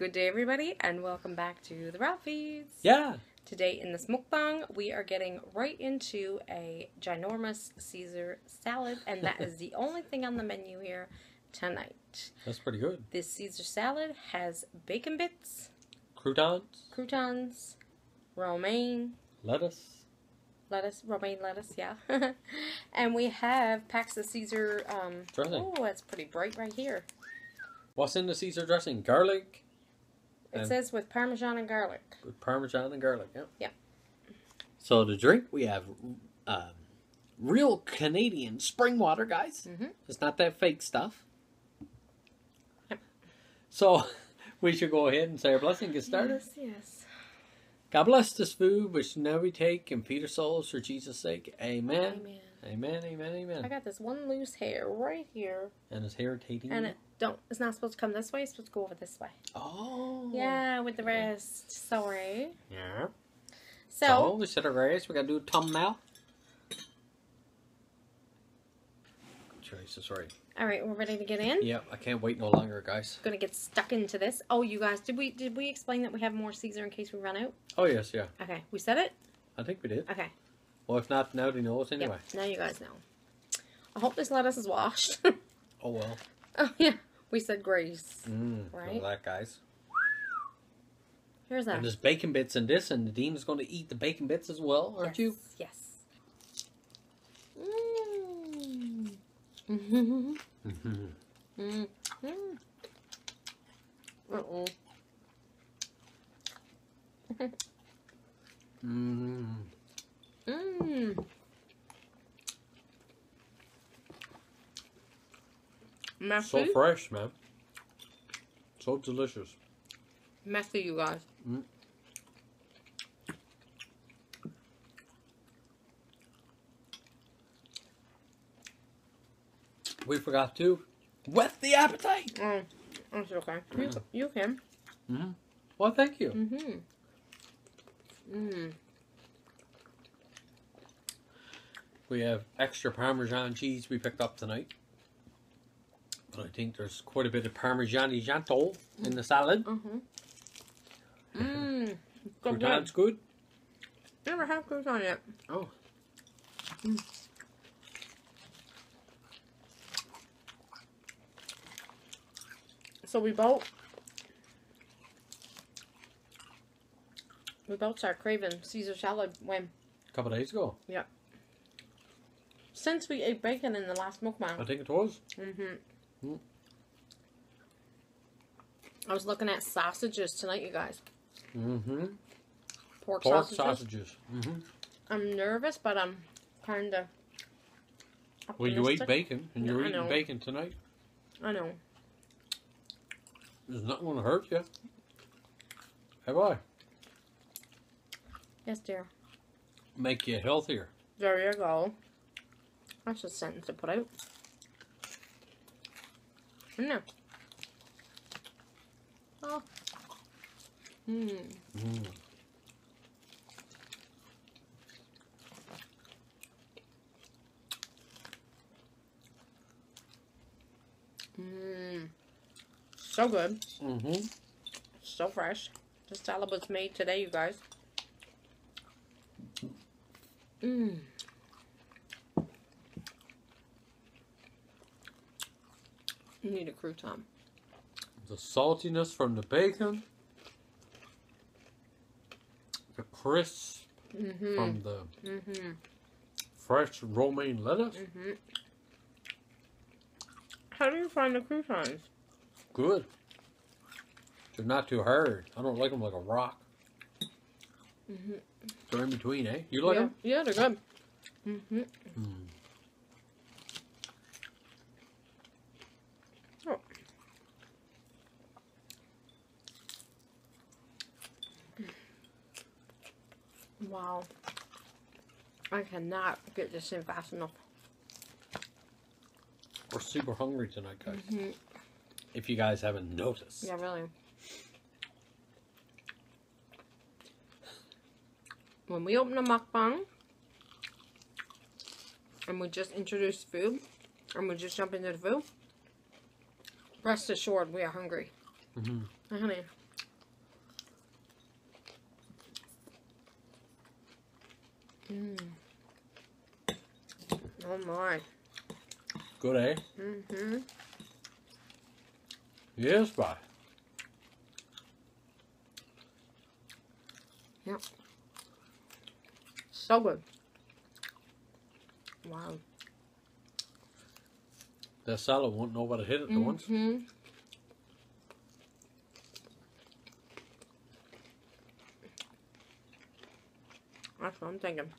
Good day, everybody, and welcome back to the Ralphies. Yeah. Today in this mukbang, we are getting right into a ginormous Caesar salad, and that is the only thing on the menu here tonight. That's pretty good. This Caesar salad has bacon bits, Croutons, croutons, romaine, lettuce. lettuce, romaine lettuce, yeah. and we have packs of Caesar. Um, Dressing. oh, that's pretty bright right here. What's in the Caesar dressing? Garlic It And- says with parmesan and garlic. with parmesan and garlic. Yeah. Yeah. So to drink, we have um, real Canadian spring water, guys. Mhm. It's not that fake stuff. Yep. So we should go ahead and say our blessing. and Get started. Yes, yes. God bless this food, which now we take and feed our souls for Jesus' sake. Amen. Amen. Amen. Amen. Amen. I got this one loose hair right here, and it's irritating. and it don't. It's not supposed to come this way. It's supposed to go over this way. Oh. Yeah, with the rest. Sorry. Yeah. So, So, we said our grace. We got to do a thumbnail. Good choice. That's right. all right, we're ready to get in. Yep. I can't wait no longer, guys. Gonna get stuck into this. Oh, you guys, did we did we explain that we have more Caesar in case we run out? Oh yes, yeah. Okay, we said it. I think we did. Okay. Well, if not, now they know us anyway. Yep. Now you guys know. I hope this lettuce is washed. Oh well. oh yeah, we said grease. Mm, Right. That, guys. Here's that. And there's bacon bits in this, and the dean's going to eat the bacon bits as well, aren't you? Yes. Mm. Mm-hmm. Mm. Mm. Uh-oh. Mm. Mmm. So fresh, man. So delicious. Messy, you guys. We forgot to whet the appetite. Oh, that's okay. You, you can. Mm-hmm. Well, thank you. Mm-hmm. Mmm. We have extra Parmesan cheese we picked up tonight. But I think there's quite a bit of Parmigiani Janto in the salad. Mm-hmm. Mmm. Good. Crouton's good. Never had crouton yet. Oh. So we both we both started craving Caesar salad when A couple days ago. Since we ate bacon in the last mukbang, I think it was. Mm-hmm. Mm. I was looking at sausages tonight, you guys. Mm-hmm. Pork, Pork sausages. sausages. Mm-hmm. I'm nervous, but I'm kind of. Well, you ate bacon, and you're eating bacon tonight. I know. There's nothing going to hurt you. Have I? Yes, dear. Make you healthier. There you go. That's a sentence to put out. No. Oh. Hmm. Mm. Mmm. So good. Mm-hmm. So fresh. The salad was made today, you guys. Mmm. You need a crouton. The saltiness from the bacon. The crisp Mm-hmm. from the Mm-hmm. fresh romaine lettuce. Mm-hmm. How do you find the croutons? Good. They're not too hard. I don't like them like a rock. Mm-hmm. They're in between, eh? You like yeah. them? Yeah, they're good. Mm-hmm. Mm. Oh. Wow. I cannot get this in fast enough. We're super hungry tonight, guys. Mm-hmm. If you guys haven't noticed. Yeah, really. When we open a mukbang, and we just introduce food, and we just jump into the food, rest assured we are hungry. Mm-hmm. Hey, honey, Mm. Oh my. Good, eh? Mm-hmm. Yes, bye. Yep. So good. Wow. That salad won't nobody hit it mm -hmm. That's what I'm thinking.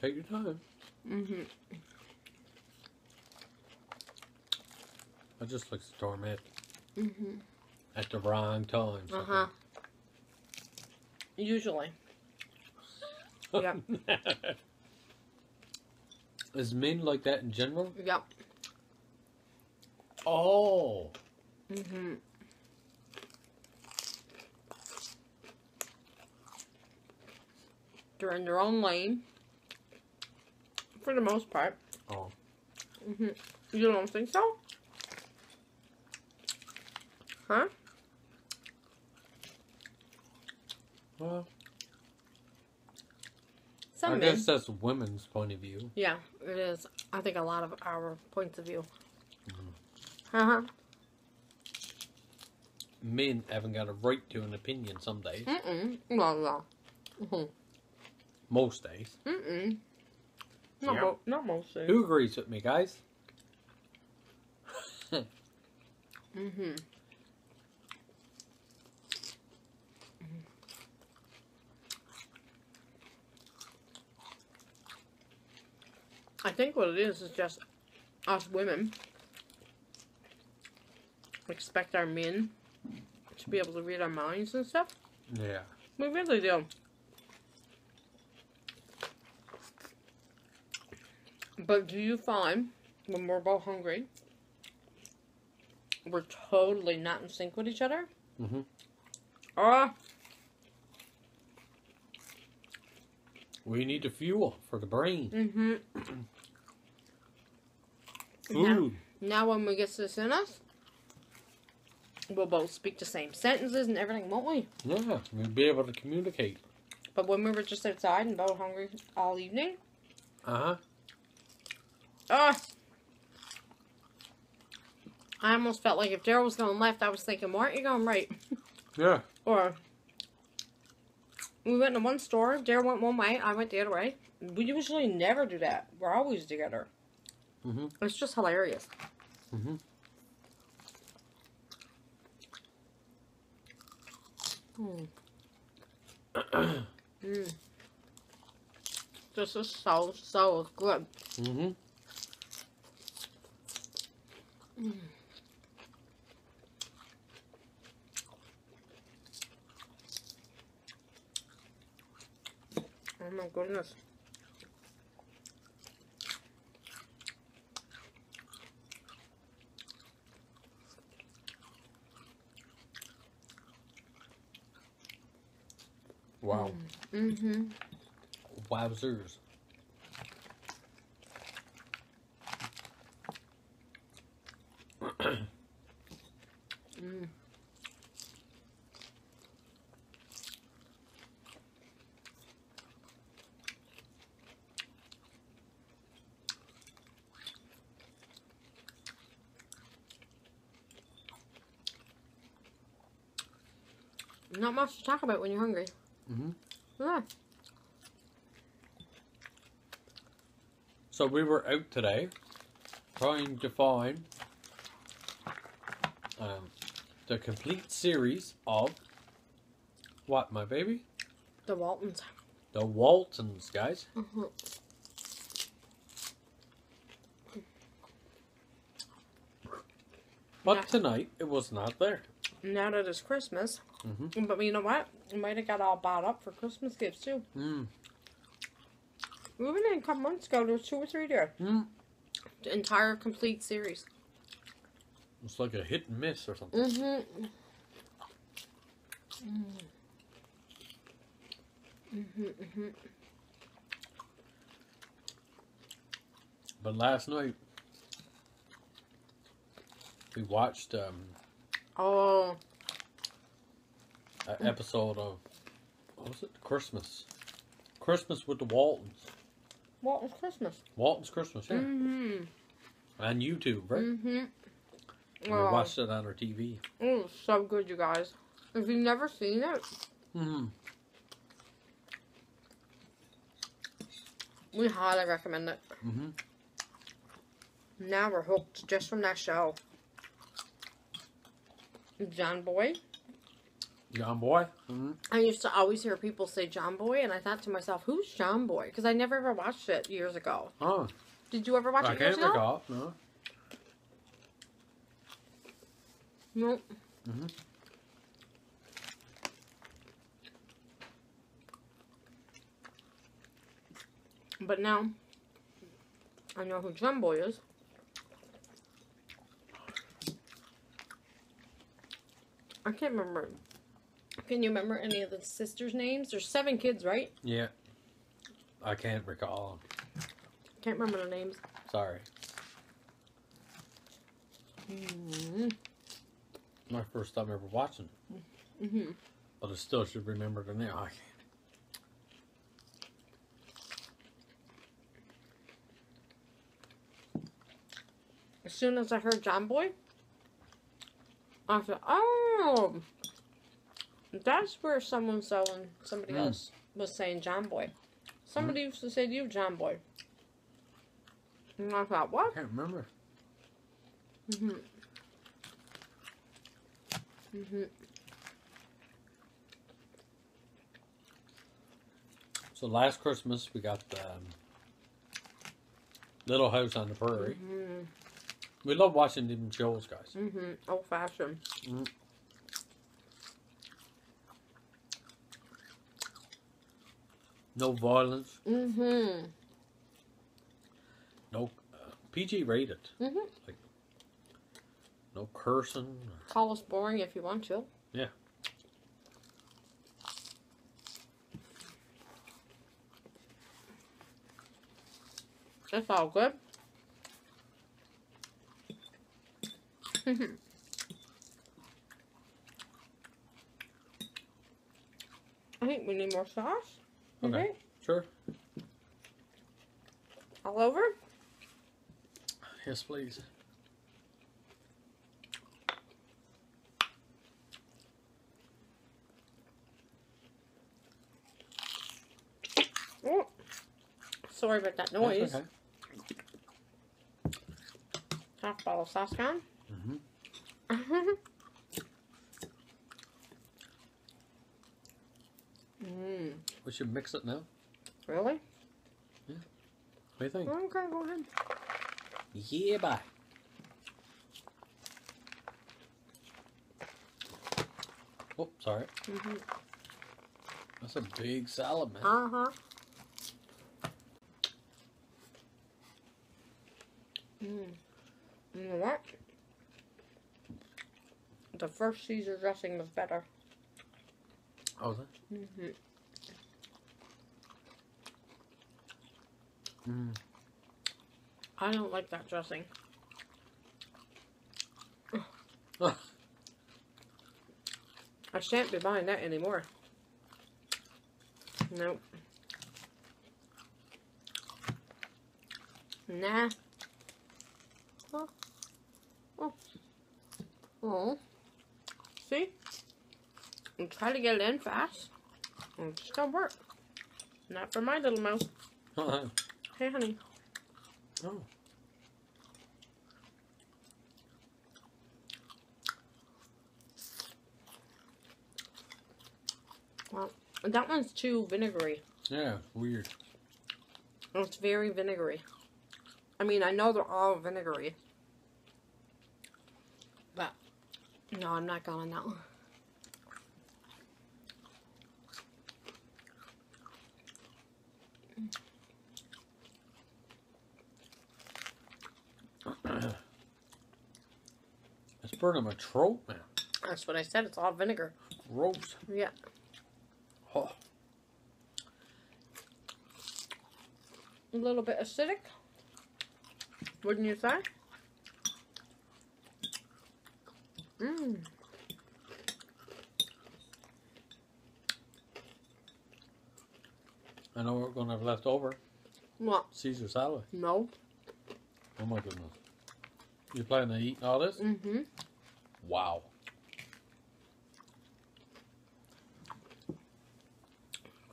Take your time. Mm-hmm. I just like to torment Mm-hmm. At the wrong time. Uh-huh. Usually. Yep. Is men like that in general? Yep. Oh. Mm-hmm. They're in their own lane. For the most part. Oh. Mm-hmm. You don't think so? Huh? Well, Some I men. guess that's women's point of view. Yeah, it is. I think a lot of our points of view. Mhm. Uh-huh. Men haven't got a right to an opinion some days. Mm-mm. No, no. Mm-hmm. Most days. Mm-mm. Not, Yeah. mo- not most days. Who agrees with me, guys? Mm-hmm. I think what it is is just us women expect our men to be able to read our minds and stuff. Yeah. We really do. But do you find when we're both hungry, we're totally not in sync with each other? Mm-hmm. Ah, We need the fuel for the brain. mm-hmm. Food. Now when we get this in us, we'll both speak the same sentences and everything, won't we? Yeah, we'll be able to communicate. But when we were just outside and both hungry all evening, Uh huh. ah, I almost felt like if Daryl was going left, I was thinking, why aren't you going right? Yeah. Or we went to one store, Daryl went one way, I went the other way. We usually never do that. We're always together. Mm-hmm. It's just hilarious. Mm-hmm. Mm. mm. This is so, so good. Mm-hmm. Mm. Oh my goodness. Wow. Mm-hmm. Wowzers. Mm. Not much to talk about when you're hungry. Mm-hmm. Yeah. So we were out today trying to find um, the complete series of what, my baby? The Waltons. The Waltons, guys. Mm-hmm. But Yeah. tonight it was not there. Now that it's Christmas, Mm-hmm. but you know what? We might have got all bought up for Christmas gifts too. Mm. In a couple months ago. There was two or three there. Mm. The entire complete series. It's like a hit and miss or something. Mm-hmm. Mm-hmm, mm-hmm. But last night we watched um, Oh, episode of what was it? Christmas. Christmas with the Waltons. Walton's Christmas. Walton's Christmas, yeah. Mm-hmm. On YouTube, right? Mm-hmm. We watched it on our TV. Oh, so good, you guys. If you've never seen it, Mm-hmm. we highly recommend it. Mm-hmm. Now we're hooked just from that show. John Boy. John Boy. Mm-hmm. I used to always hear people say John Boy, and I thought to myself, "Who's John Boy?" Because I never ever watched it years ago. Oh, Did you ever watch I it years can't ago? recall. No. No. Mm-hmm. But now I know who John Boy is. I can't remember. Can you remember any of the sisters' names? There's seven kids, right? Yeah. I can't recall. I can't remember their names. Sorry. Mm-hmm. My first time ever watching. Mm-hmm. But I still should remember the name. I can't. As soon as I heard John Boy, I said, "Oh, that's where someone selling somebody Mm. else was saying John Boy. Somebody used to say to you, John Boy." And I thought, what? I can't remember. Mm-hmm. Mm-hmm. So last Christmas we got um, Little House on the Prairie. Mm-hmm. We love watching them shows, guys. Mm-hmm. Old fashioned. No violence, Mm-hmm. no uh, PG rated, Mm-hmm. Like no cursing. Call us boring if you want to. Yeah. It's all good. Mm-hmm. I think we need more sauce. Okay. Okay. Sure. All over? Yes, please. Oh. Sorry about that That's noise. okay. Half bottle of sauce can. Mhm. mm, We should mix it now. really? Yeah. What do you think? Okay, go ahead. Yeah, bye. Oh, sorry. Mm-hmm. That's a big salad, man. Uh huh. Mm. You know what? The first Caesar dressing was better. Oh, is it? Mm-hmm. Mm. I don't like that dressing. I shan't be buying that anymore. Nope. Nah. Oh. Oh. Oh. I try to get it in fast. and It just don't work. Not for my little mouth. uh-huh. Hey, honey. Oh. Well, that one's too vinegary. Yeah, weird. It's very vinegary. I mean, I know they're all vinegary. But, no, I'm not going that one. It's burning my throat, man. That's what I said. It's all vinegar. Gross. Yeah. Oh. a little bit acidic. Wouldn't you say? Mmm. I know we're gonna have left over What? Caesar salad. No. Oh my goodness. You planning to eat all this? Mm-hmm. Wow.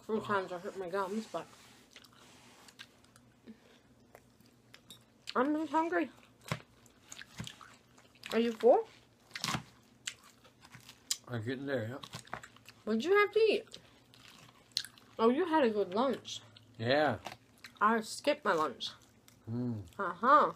Sometimes I hurt my gums, but I'm just hungry. Are you full? I'm getting there, yeah. What'd you have to eat? Oh, you had a good lunch. Yeah. I skipped my lunch. Mm. Uh huh.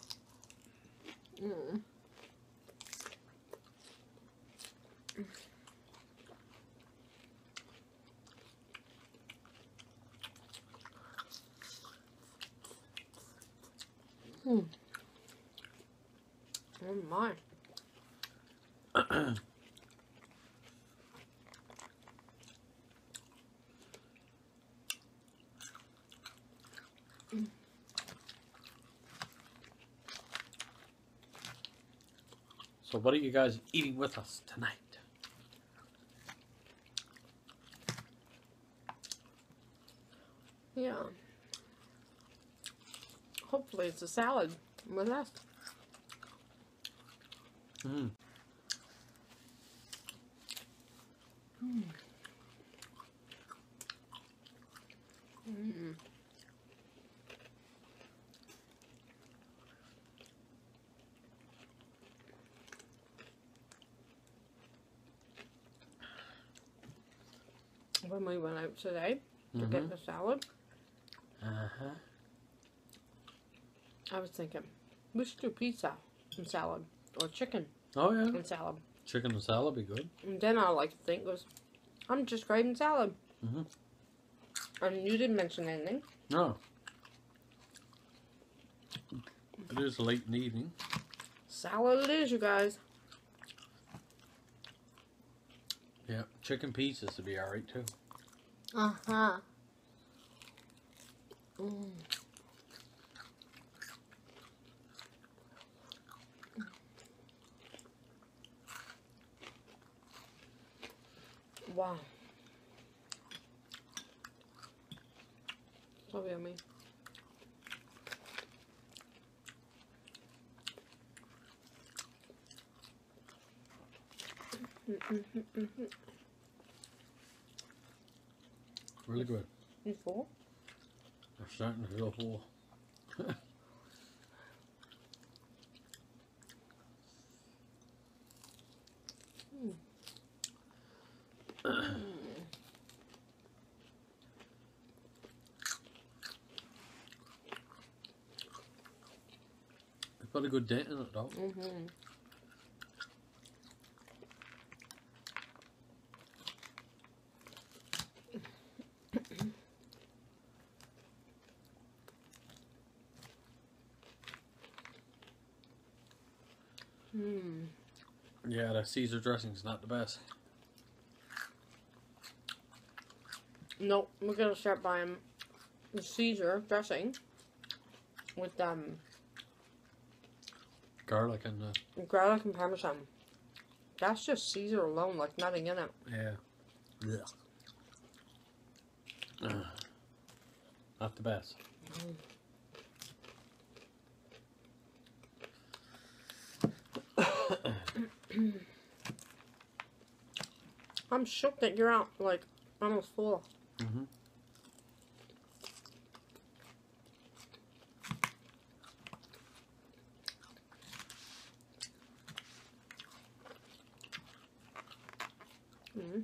Mm. Hmm. Oh my. So what are you guys eating with us tonight? Yeah. Hopefully it's a salad with us. Mm. Mm. When we went out today to get Mhm. the salad, Uh-huh. I was thinking we should do pizza and salad or chicken Oh yeah. and salad. Chicken and salad be good. And then I like to think was, I'm just craving salad. Mhm. And you didn't mention anything. No. It is late in the evening. Salad it is, you guys. Yeah. Chicken pieces would be alright too. Uh huh. Mm. Wow. So yummy. Really good. You full? I'm starting to feel full. It's got a good dent in it though. Mm-hmm. Hmm. Yeah, the Caesar dressing's not the best. Nope, we're gonna start buying the Caesar dressing with um Garlic and uh, garlic and parmesan. That's just Caesar alone, like nothing in it. yeah. Ugh. Not the best. I'm shook that you're out like almost full. Mm-hmm. Mm.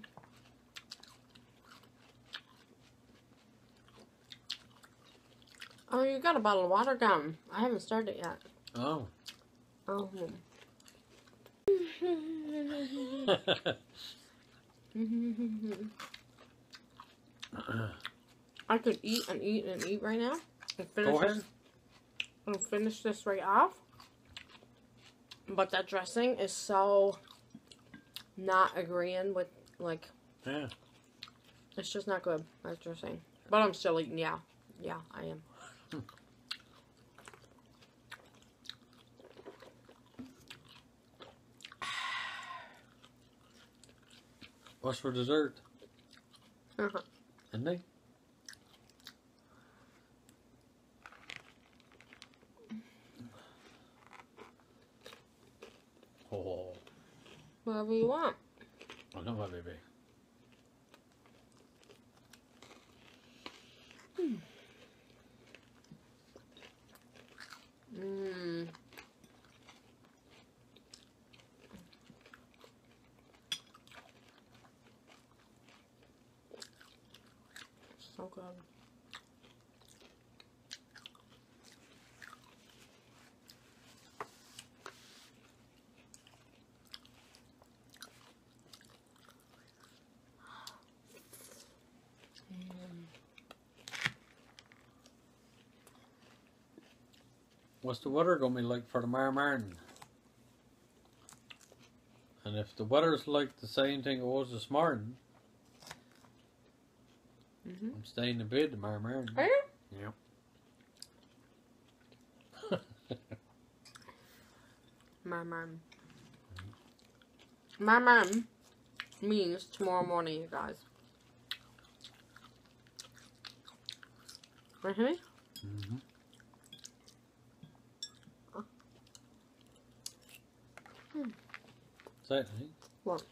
Oh, you got a bottle of water gum. I haven't started it yet. Oh. Oh. I could eat and eat and eat right now and finish this and finish this right off. But that dressing is so not agreeing with like yeah. it's just not good. That dressing. But I'm still eating, yeah. Yeah, I am. What's for dessert? Uh-huh. Isn't they? Oh. Whatever you want. I know, baby. Mmm. So good. What's the weather gonna be like for tomorrow morning? And if the weather's like the same thing it was this morning, Mm-hmm. I'm staying in bed tomorrow morning. Are you? Yep. My mom. My mom means tomorrow morning, you guys. Mm-hmm. hmm Hmm. Right? What?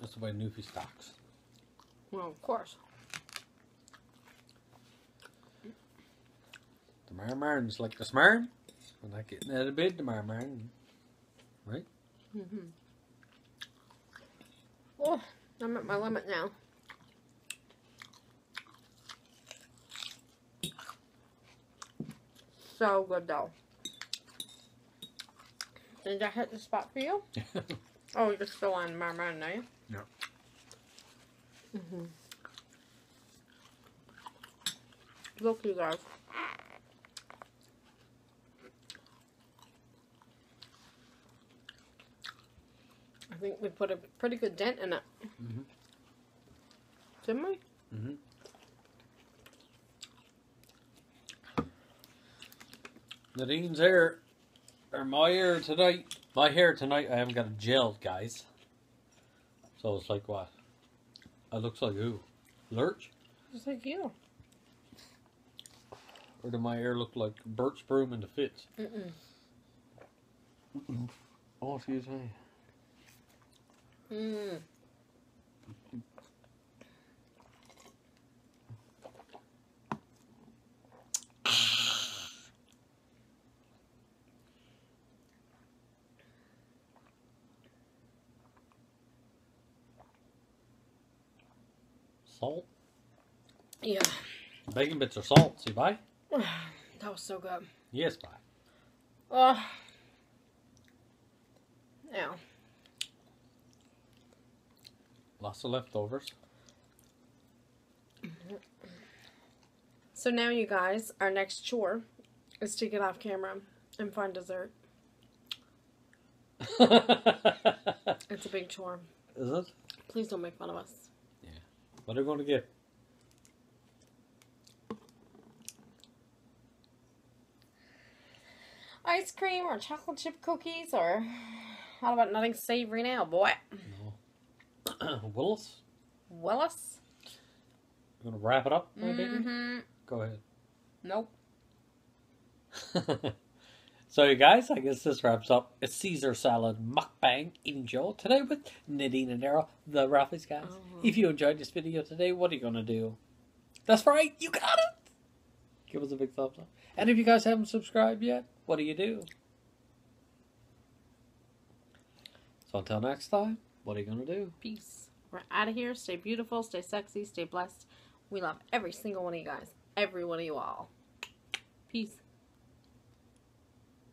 That's the way Newfie stocks. Well, of course. Tomorrow morning's like this morning. We're not getting out of bed tomorrow morning. Mm-hmm. Oh, I'm at my limit now. So good though. Did I hit the spot for you? Oh, you're still on my mind, are you? Yep. Mm-hmm. Look, you guys. I think we put a pretty good dent in it. Mhm. Didn't we? hmm Nadine's hair, or my hair tonight. My hair tonight, I haven't got a gel, guys. So it's like what? It looks like who? Lurch? Just like you. Or do my hair look like Birch Broom in the fits? Mm-mm. Oh, excuse me. Mm. Salt? Yeah. Bacon bits are salt, see bye? that was so good. Yes, bye. Oh. Now, Lots of leftovers. so now you guys, our next chore is to get off camera and find dessert. It's a big chore. Is it? Please don't make fun of us. What are we going to get? Ice cream or chocolate chip cookies or how about nothing savory now, boy? No. Willis? Willis? You going to wrap it up, baby? Mm-hmm. Go ahead. Nope. so, you guys, I guess this wraps up a Caesar salad mukbang eating show today with Nadine and Daryl, the Ralphies guys. Oh. If you enjoyed this video today, what are you going to do? That's right, you got it! Give us a big thumbs up. And if you guys haven't subscribed yet, what do you do? So, until next time, what are you going to do? Peace. We're out of here. Stay beautiful, stay sexy, stay blessed. We love every single one of you guys. Every one of you all. Peace.